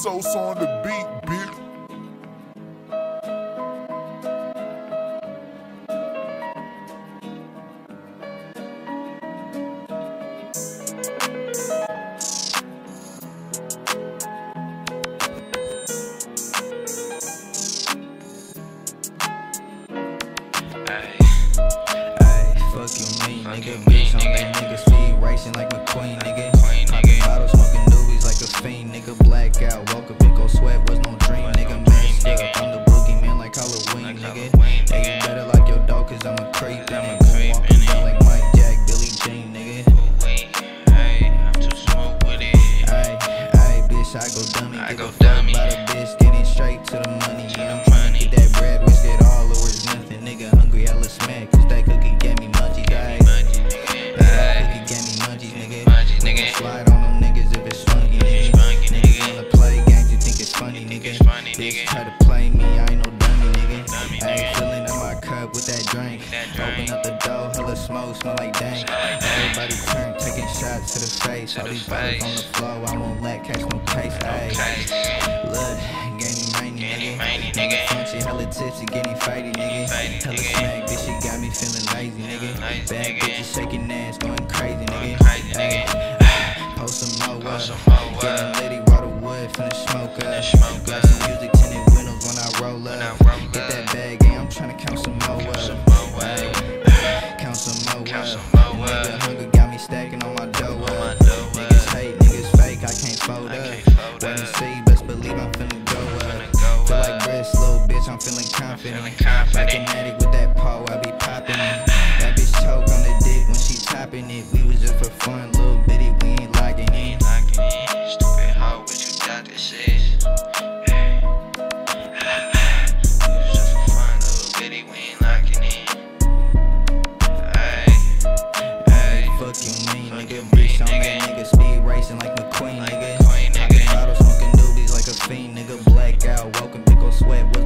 Sauce on the beat, bitch. Fuck you, me, nigga. Bitch, on that nigga speed racing like McQueen, nigga. I go dummy. I go dummy. about a bitch, getting straight to the money. Yeah, I'm tryna get that bread, risk it all, or it's nothing, nigga. Hungry, hella smack, cause that cookie gave me munchies, ayy. That cookie gave me munchies, nigga. Munchies, nigga. Slide on them niggas if it's funky, nigga. funky, Niggas nigga. wanna play games, you think it's funny, nigga. it's funny, Bitch nigga. try to play me, I ain't no dummy, nigga. Dummy, I ain't nigga. filling up my cup with that drink. That Open up the door, hella smoke, smell like dank. Smell like. Everybody turn, taking shots to the face. To All the these bottles on the floor, I won't let catch no case, ayy. Look, getting many, Getting nigga. many, Nigga nigga. funky, hella tipsy, getting fighty, nigga. Fighty, Hella nigga. smack, bitch, she got me feeling lazy, nigga. lazy, Bad nigga. bitches shaking ass, going crazy, Going nigga. crazy, Ayy. nigga. Post some more up. some more Getting up. litty, water wood, finna smoke up. Finna smoke Got some music, tinted windows when I roll When I up. roll Get that bag, yeah, I'm tryna count some up. can't fold Wait and up. see, best believe I'm finna go up. Feel like breast, little bitch, I'm feeling confident. feeling confident. Mathematic with that pole, I be popping it. That bitch choke on the dick when she topping it. We was just for fun, little bitty, we ain't locking in. Ain't locking in. Stupid hoe, but you thought this is. Hey. It was just for fun, little bitty, we ain't locking in. Hey. Hey. Fuck you, mean nigga. Bitch on that nigga speed racing like a fiend, nigga blackout. Welcome, pickle sweat.